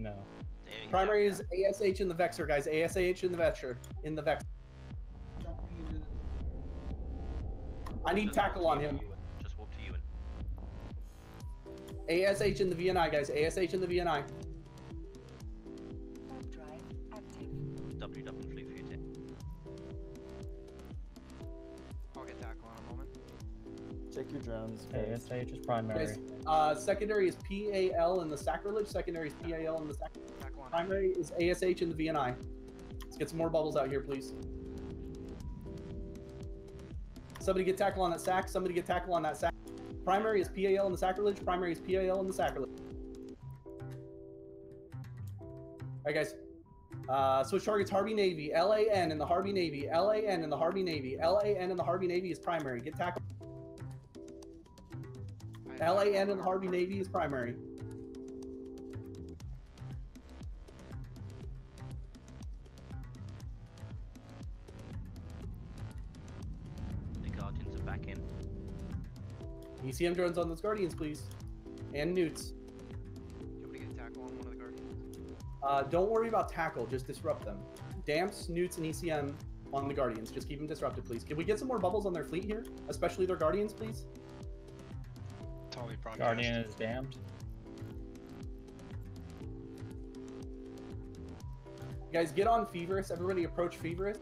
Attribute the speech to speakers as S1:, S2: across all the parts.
S1: No.
S2: There you go.
S3: Primary is ASH in the Vexor, guys. ASH in the Vexor. In the Vexor. I need tackle on him.
S2: Just walk to Ewan.
S3: ASH in the VNI, guys. ASH in the VNI.
S4: Your drones. guys.
S1: ASH is primary.
S3: Guys, uh, secondary is PAL in the Sacrilege. Secondary is PAL in the Sac.
S5: Tackle on.
S3: Primary is ASH in the VNI. Let's get some more bubbles out here, please. Somebody get tackle on that sack. Somebody get tackle on that sack. Primary is PAL in the Sacrilege. Primary is PAL in the Sacrilege. Alright, guys. Uh, switch targets Harvey Navy. LAN in the Harvey Navy. LAN in the Harvey Navy. LAN in the Harvey Navy is primary. Get tackle.
S5: I have
S3: LAN and the Harvey Navy is primary.
S2: The Guardians are back in.
S3: ECM drones on those Guardians, please. And neuts.
S5: Do you want me to get tackle on one of the guardians?
S3: Uh, don't worry about tackle, just disrupt them. Damps, neuts, and ECM on the Guardians. Just keep them disrupted, please. Can we get some more bubbles on their fleet here? Especially their Guardians, please?
S6: Totally broadcast.
S1: Guardian is damned.
S3: You Guys, get on Feverous. Everybody approach Feverous.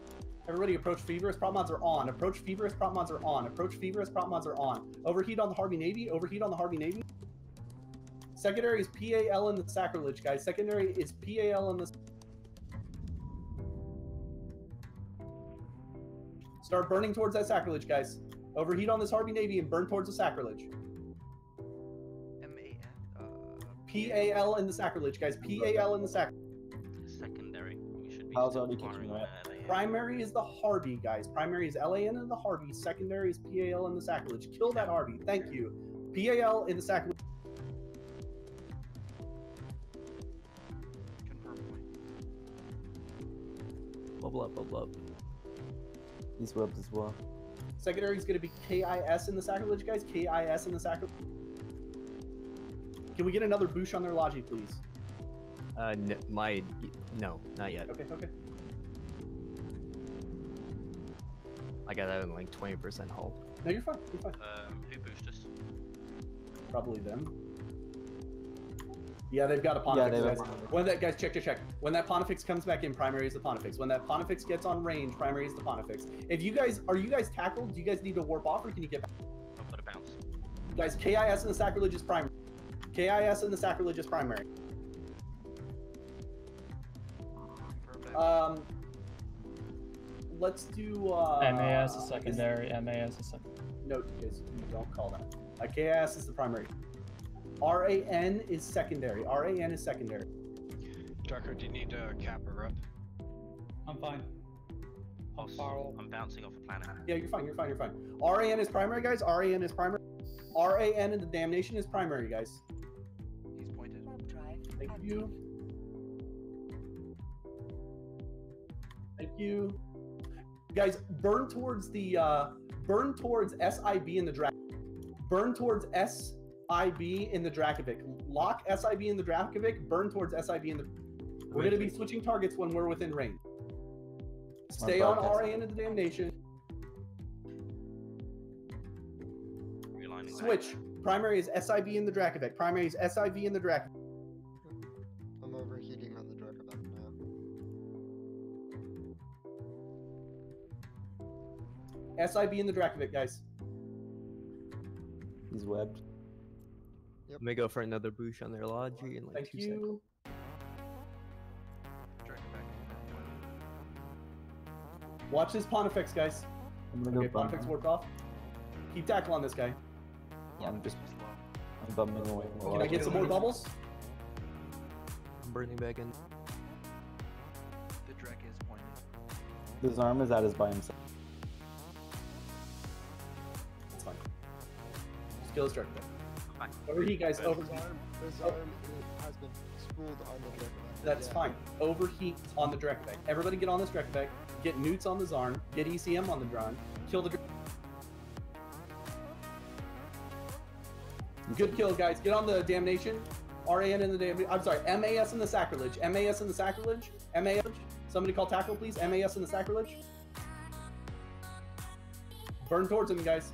S3: Everybody approach Feverous. Prop mods are on. Approach Feverous. Prop mods are on. Approach Feverous. Prop mods are on. Overheat on the Harvey Navy. Overheat on the Harvey Navy. Secondary is PAL in the Sacrilege, guys. Secondary is PAL in the. Start burning towards that Sacrilege, guys. Overheat on this Harvey Navy and burn towards the Sacrilege. PAL in the Sacrilege, guys. PAL in the Sacrilege.
S2: Secondary. You should be
S4: Kyle's
S2: still
S4: already
S2: firing
S4: kicking
S2: on
S4: right.
S2: LAN.
S3: Primary is the Harvey, guys. Primary is LAN in the Harvey. Secondary is PAL in the Sacrilege. Kill that Harvey. Thank you. PAL in the Sacrilege.
S5: Confirm point.
S4: Bubble up, bubble up. These webs as well.
S3: Secondary is going to be KIS in the Sacrilege, guys. KIS in the Sacrilege. Can we get another boosh on their Logi, please?
S7: Uh, n- my no, not yet.
S3: Okay, okay.
S7: I got that in like twenty percent hull.
S3: No, you're fine. You're fine.
S2: Um, who boosted us?
S3: Probably them. Yeah, they've got a
S4: Yeah,
S3: Pontifex,
S4: they have
S3: guys.
S4: a Pontifex.
S3: When that guys check, check, check. When that Pontifex comes back in, primary is the Pontifex. When that Pontifex gets on range, primary is the Pontifex. If you guys are you guys tackled, do you guys need to warp off or can you get back?
S2: I've got a bounce.
S3: Guys, KIS and the Sacrilege is primary. KIS and the sacrilegious primary.
S5: Confirm back.
S3: Um, let's do. Uh,
S1: MAS is secondary. MAS is secondary.
S3: No, guys, you don't call that. Uh, KIS is the primary. RAN is secondary. RAN is secondary.
S6: Darker, do you need a cap or rep?
S1: I'm fine.
S2: Pulse.
S1: Farrell.
S2: I'm bouncing off a planet.
S3: Yeah, you're fine. You're fine. You're fine. RAN is primary, guys. RAN is primary. RAN and the damnation is primary, guys. Thank
S8: active.
S3: you. Thank you. Guys, burn towards the uh burn towards SIB in the Drak. Burn towards SIB in the Drekavac. Lock SIB in the Drekavac, burn towards SIB in the We're gonna be switching targets when we're within range. Stay on
S4: broadcast.
S3: RAN of the damnation. Switch. Primary is SIB in the Drekavac. Primary is SIB in the
S9: Drekavac.
S3: SIB in the Drekavac, guys.
S4: He's webbed.
S7: Let me go for another boosh on their logi in like
S3: Thank
S7: two seconds.
S3: you.
S5: Dragon back.
S3: Watch this Pontifex, guys.
S4: I'm gonna
S3: Okay,
S4: go bump
S3: Pontifex
S4: him.
S3: worked off. Keep tackle on this guy.
S4: Yeah, I'm just
S5: Just.
S4: I'm bumming away from the
S3: Can I
S4: logi.
S3: get some more bubbles?
S7: I'm burning back in.
S5: The Drek is pointed.
S4: His arm is at his by himself.
S3: Just kill this Draco.
S2: Back.
S3: Overheat, guys. Over.
S9: His arm, his oh. arm has been spooled on the Dracoback.
S3: That's
S9: Yeah.
S3: fine. Overheat on the direct Drekavac. Everybody get on this direct Drekavac. Get neuts on the Zarn. Get ECM on the drone. Kill the. Dre- Good kill, guys. Get on the damnation. RAN in the damn. I'm sorry, MAS in the sacrilege. MAS in the sacrilege. MAS. Somebody call tackle, please. MAS in the sacrilege. Burn towards him, guys.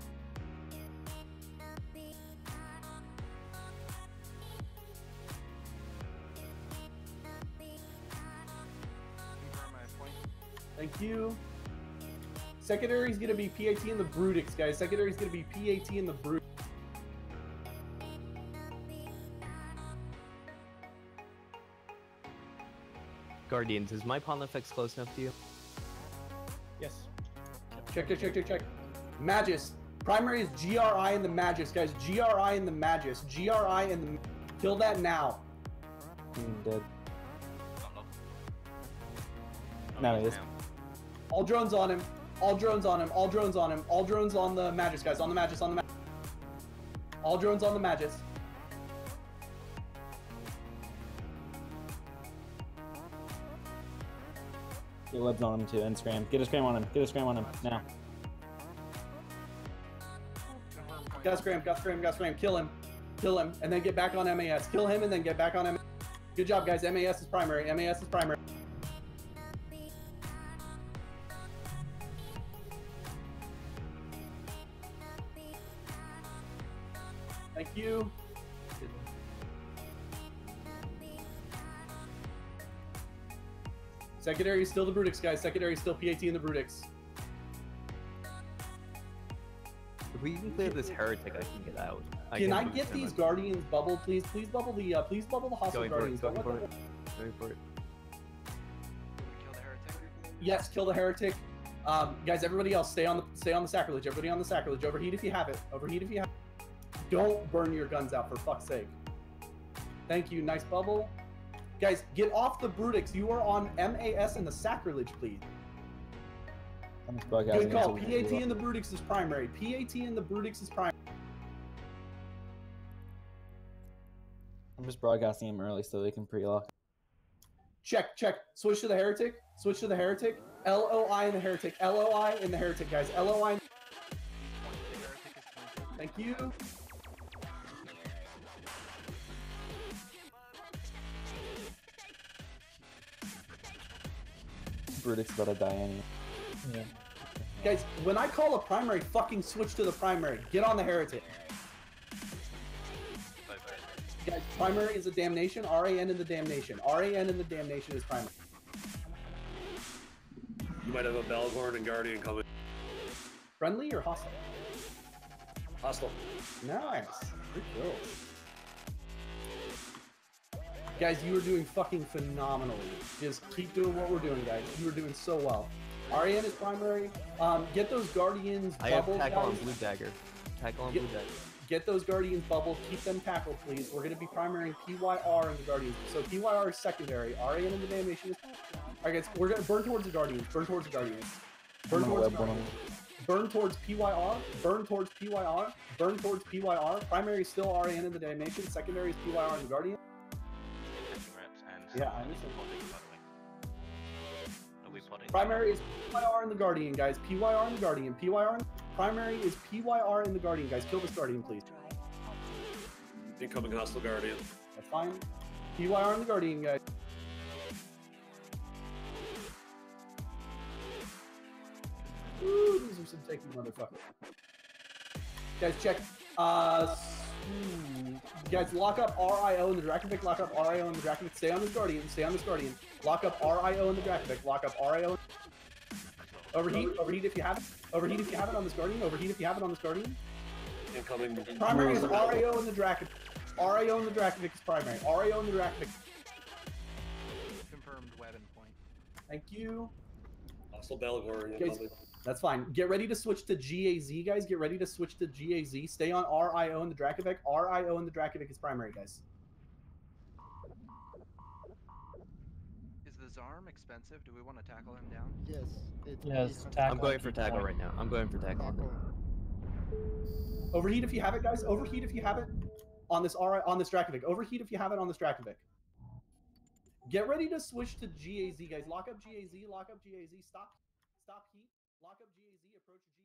S3: Thank you. Secondary is gonna be PAT and the Brutix, guys. Secondary is gonna be PAT and the Brut.
S7: Guardians, is my Pontifex close enough to you?
S1: Yes.
S3: Check, check, check, check, check. Magus. Primary is GRI and the Magus, guys. GRI and the Magus. GRI and the. Kill that now.
S4: Mm, dead. No,
S2: he's
S4: he is.
S2: down.
S3: All drones on him. All drones on him. All drones on him. All drones on the Magus, guys. On the Magus. On the Magus. All drones on the Magus.
S4: Get webs on him too and scram. Get a scram on him. Get a scram on him now.
S3: Got scram. Got scram. Got scram. Kill him. Kill him. And then get back on MAS. Kill him and then get back on MAS. Good job, guys. MAS is primary. MAS is primary. You. Secondary is still the Brutix, guys. Secondary is still PAT in the Brutix.
S7: If we can clear this heretic, I can get out.
S3: Can I get these
S7: up.
S3: Guardians bubble, please? Please bubble the, uh, please bubble the hostile
S7: Going for
S3: Guardians.
S7: it, going for
S3: let
S7: it. Going for it.
S5: Kill the heretic.
S3: Yes, kill the heretic. Um, guys, everybody else, stay on the stay on the sacrilege. Everybody on the sacrilege. Overheat if you have it. Overheat if you have. Don't burn your guns out for fuck's sake. Thank you. Nice bubble. Guys, get off the Brutix. You are on MAS and the sacrilege, please.
S4: I'm just broadcasting
S3: Good call. PAT and the Brutix is primary. PAT and the Brutix is primary.
S4: I'm just broadcasting him early so they can pre-lock.
S3: Check, check. Switch to the heretic. Switch to the heretic. LOI in the heretic. LOI in the heretic, guys. LOI.
S5: Heretic.
S3: Thank you.
S4: Brutix about to die anyway.
S1: Yeah.
S3: Guys, when I call a primary, fucking switch to the primary. Get on the heretic.
S2: Bye bye.
S3: Guys, primary is a damnation. RAN in the damnation. RAN in the damnation is primary.
S10: You might have a Bhaalgorn and Guardian coming.
S3: Friendly or hostile?
S10: Hostile.
S3: Nice. Good kill. Guys, you are doing fucking phenomenally. Just keep doing what we're doing, guys. You are doing so well. RAN is primary. Um, get those guardians
S7: I have
S3: bubbled,
S7: tackle on blue dagger. Tackle on
S3: Get-
S7: blue dagger.
S3: Get those guardians bubble. Keep them tackled, please. We're gonna be primarying PYR in the guardians. So PYR is secondary. RAN in the damnation is. Alright, guys, we're gonna burn towards the guardians. Burn towards the guardians. Burn towards the
S4: web one
S3: guardians. Burn towards PYR. Burn towards PYR. Burn towards PYR. Primary is still RAN in the damnation. Secondary is PYR in the guardian.
S2: Taking reps and
S3: Yeah, I
S2: some
S3: understand.
S2: podding, by the way. Are we podding?
S3: Primary is PYR in the guardian, guys. PYR in the guardian. PYR. In primary is PYR in the guardian, guys. Kill this guardian, please.
S10: Incoming hostile Guardian.
S3: That's fine. PYR in the guardian, guys. Ooh, these are some taking motherfuckers. Guys, check. Uh, ooh. Guys, lock up RIO in the Drekavac. Lock up RIO in the Drekavac. Stay on this guardian. Stay on this guardian. Lock up RIO in the Drekavac. Lock up RIO. Overheat. Overheat if you have it. Overheat if you have it on this guardian. Overheat if you have it on this guardian.
S10: Incoming.
S3: Primary is RIO in the Drekavac. RIO in the Drekavac is primary. RIO in the Drekavac.
S5: Confirmed weapon point.
S3: Thank you.
S10: Hostile Bhaalgorn
S3: Guys,
S10: incoming.
S3: That's fine. Get ready to switch to GAZ, guys. Get ready to switch to GAZ. Stay on RIO and the Drekavac. RIO and the Drekavac is primary, guys.
S5: Is the Zarm expensive? Do we want to tackle him down?
S9: Yes. It,
S1: Yes, tackle.
S7: I'm going for tackle right now. I'm going for tackle.
S9: tackle.
S3: Overheat if you have it, guys. Overheat if you have it on this RI on this Drekavac. Overheat if you have it on this Drekavac. Get ready to switch to GAZ, guys. Lock up GAZ. Lock up GAZ. Stop. Stop heat. Lockup GAZ approach G.